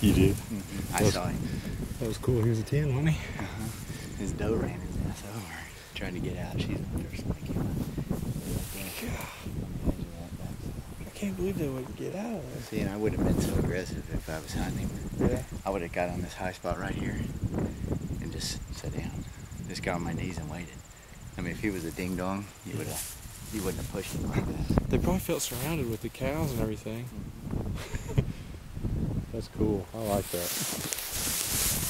did? Mm-hmm. I Was- saw him. That was cool. He was a 10, wasn't he? Uh-huh. His doe ran his ass over, trying to get out. She's under something. I can't believe they wouldn't get out of See, and I wouldn't have been so aggressive if I was hunting Yeah. I would have got on this high spot right here and just sat down. Just got on my knees and waited. I mean, if he was a ding dong, you would have, you wouldn't have pushed him like that. They probably felt surrounded with the cows and everything. That's cool. I like that.